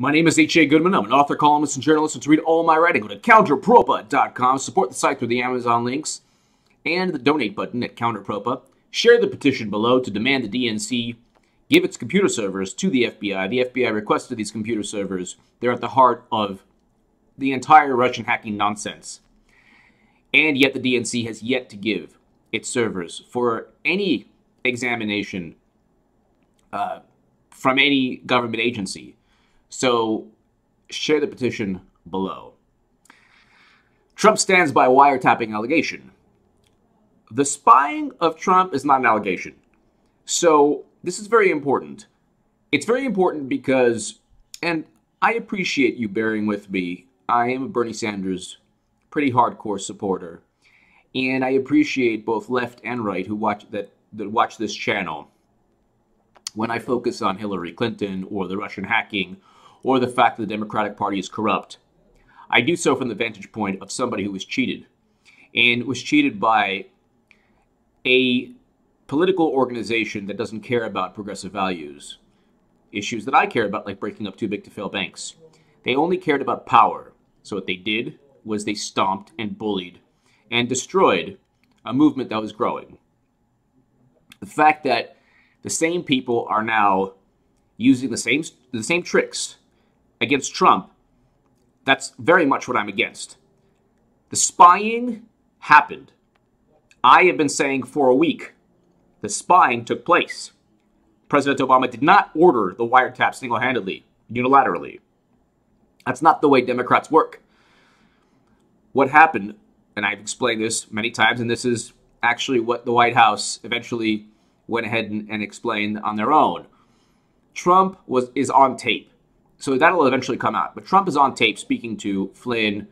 My name is H.A. Goodman. I'm an author, columnist, and journalist. And to read all my writing, go to counterpropa.com. Support the site through the Amazon links and the donate button at Counterpropa. Share the petition below to demand the DNC give its computer servers to the FBI. The FBI requested these computer servers. They're at the heart of the entire Russian hacking nonsense. And yet the DNC has yet to give its servers for any examination uh, from any government agency. So share the petition below. Trump stands by wiretapping allegation. The spying of Trump is not an allegation. So this is very important. It's very important because, and I appreciate you bearing with me. I am a Bernie Sanders pretty hardcore supporter, and I appreciate both left and right who watch that that watch this channel when I focus on Hillary Clinton or the Russian hacking or the fact that the Democratic Party is corrupt. I do so from the vantage point of somebody who was cheated and was cheated by a political organization that doesn't care about progressive values, issues that I care about, like breaking up too big to fail banks. They only cared about power. So what they did was they stomped and bullied and destroyed a movement that was growing. The fact that the same people are now using the same the same tricks against Trump, that's very much what I'm against. The spying happened. I have been saying for a week the spying took place. President Obama did not order the wiretap single handedly, unilaterally. That's not the way Democrats work. What happened, and I've explained this many times, and this is actually what the White House eventually went ahead and, and explained on their own. Trump was is on tape. So that'll eventually come out. But Trump is on tape speaking to Flynn,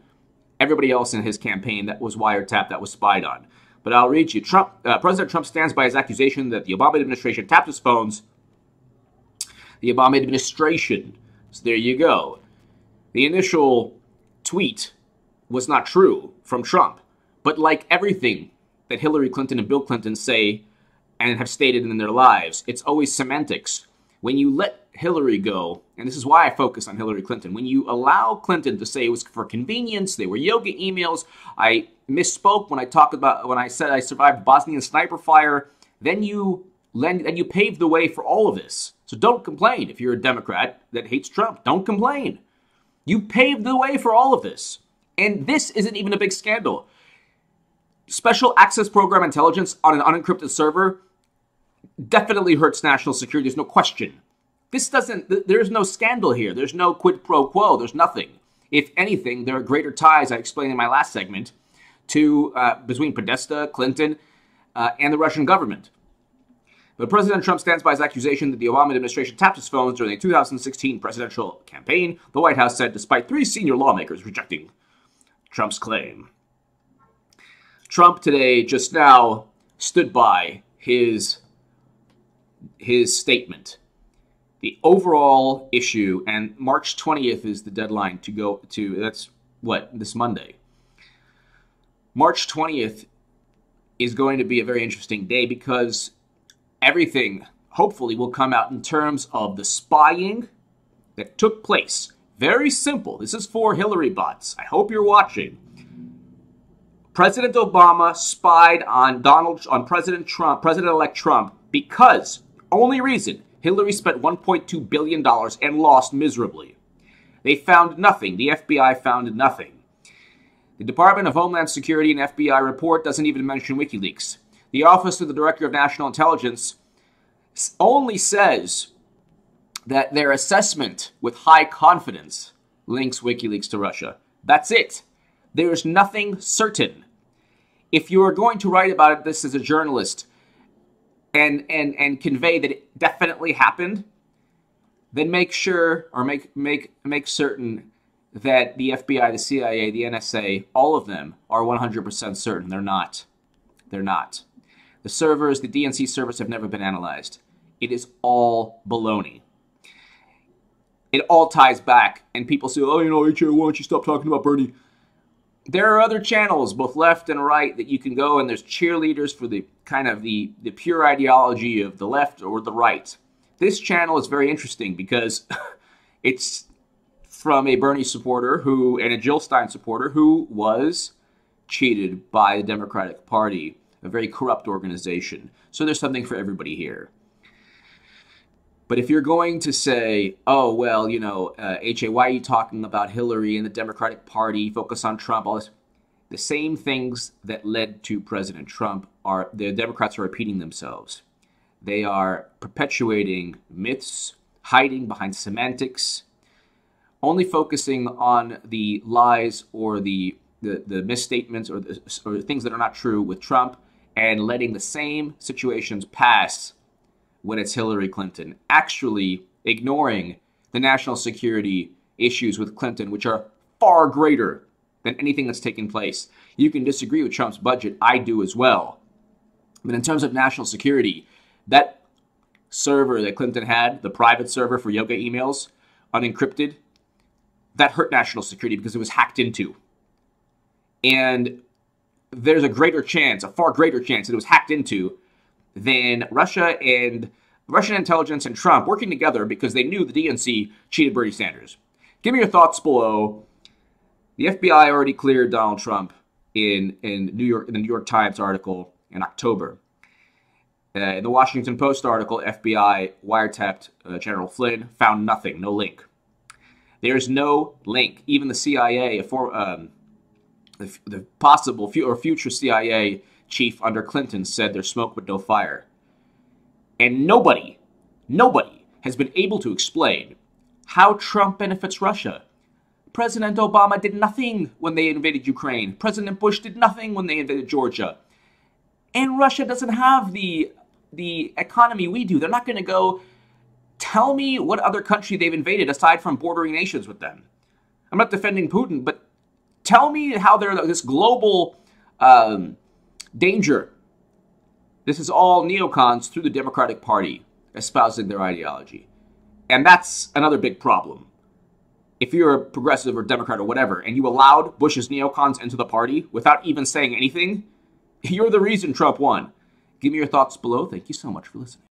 everybody else in his campaign that was wiretapped, that was spied on. But I'll read you. Trump, uh, President Trump stands by his accusation that the Obama administration tapped his phones. The Obama administration. So there you go. The initial tweet was not true from Trump. But like everything that Hillary Clinton and Bill Clinton say and have stated in their lives, it's always semantics. When you let Hillary go, and this is why I focus on Hillary Clinton, when you allow Clinton to say it was for convenience, they were yoga emails, I misspoke when I talked about when I said I survived Bosnian sniper fire, then you then you paved the way for all of this. So don't complain if you're a Democrat that hates Trump. Don't complain. You paved the way for all of this. And this isn't even a big scandal. Special access program intelligence on an unencrypted server definitely hurts national security. There's no question. This doesn't, there's no scandal here. There's no quid pro quo. There's nothing. If anything, there are greater ties, I explained in my last segment, to uh, between Podesta, Clinton, uh, and the Russian government. But President Trump stands by his accusation that the Obama administration tapped his phones during the 2016 presidential campaign, the White House said, despite three senior lawmakers rejecting Trump's claim. Trump today, just now, stood by his, his statement the overall issue, and March 20th is the deadline to go to, that's what, this Monday. March 20th is going to be a very interesting day because everything, hopefully, will come out in terms of the spying that took place. Very simple. This is for Hillary bots. I hope you're watching. President Obama spied on Donald on President Trump, President-elect Trump, because only reason Hillary spent $1.2 billion and lost miserably. They found nothing. The FBI found nothing. The Department of Homeland Security and FBI report doesn't even mention WikiLeaks. The Office of the Director of National Intelligence only says that their assessment with high confidence links WikiLeaks to Russia. That's it. There is nothing certain. If you are going to write about it, this as a journalist, and and and convey that it definitely happened, then make sure or make make make certain that the FBI, the CIA, the NSA, all of them are 100% certain. They're not. They're not. The servers, the DNC servers have never been analyzed. It is all baloney. It all ties back, and people say, oh, you know, HA, why don't you stop talking about Bernie? There are other channels, both left and right, that you can go, and there's cheerleaders for the kind of the, the pure ideology of the left or the right. This channel is very interesting because it's from a Bernie supporter who and a Jill Stein supporter who was cheated by the Democratic Party, a very corrupt organization. So there's something for everybody here. But if you're going to say, oh, well, you know, uh, HA, why are you talking about Hillary and the Democratic Party, focus on Trump, all this? The same things that led to President Trump are the Democrats are repeating themselves. They are perpetuating myths, hiding behind semantics, only focusing on the lies or the the, the misstatements or the, or things that are not true with Trump and letting the same situations pass when it's Hillary Clinton, actually ignoring the national security issues with Clinton, which are far greater than anything that's taken place. You can disagree with Trump's budget. I do as well. But in terms of national security, that server that Clinton had, the private server for yoga emails, unencrypted, that hurt national security because it was hacked into. And there's a greater chance, a far greater chance that it was hacked into than Russia and Russian intelligence and Trump working together because they knew the DNC cheated Bernie Sanders. Give me your thoughts below. The FBI already cleared Donald Trump in, in New York in the New York Times article in October. Uh, in the Washington Post article, FBI wiretapped uh, General Flynn, found nothing, no link. There's no link. Even the CIA, for, um, the, the possible or future CIA chief under Clinton said there's smoke but no fire. And nobody, nobody has been able to explain how Trump benefits Russia. President Obama did nothing when they invaded Ukraine. President Bush did nothing when they invaded Georgia. And Russia doesn't have the the economy we do. They're not going to go tell me what other country they've invaded aside from bordering nations with them. I'm not defending Putin, but tell me how they're this global um, danger. This is all neocons through the Democratic Party espousing their ideology. And that's another big problem. If you're a progressive or Democrat or whatever, and you allowed Bush's neocons into the party without even saying anything, you're the reason Trump won. Give me your thoughts below. Thank you so much for listening.